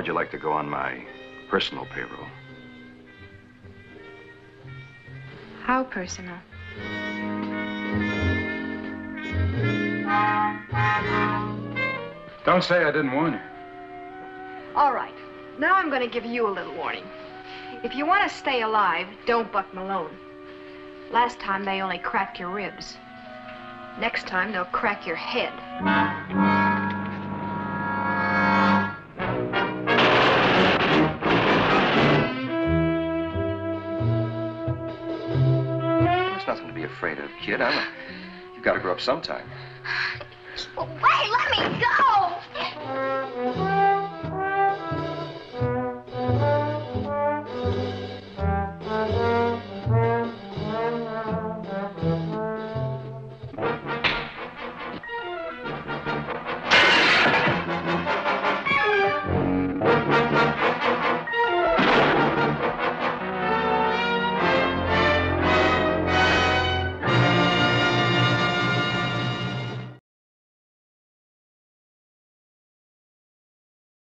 Would you like to go on my personal payroll? How personal? Don't say I didn't warn you. All right. Now I'm going to give you a little warning. If you want to stay alive, don't buck Malone. Last time they only cracked your ribs. Next time they'll crack your head. nothing to be afraid of, kid. I'm a, you've got to grow up sometime. Wait! Let me go!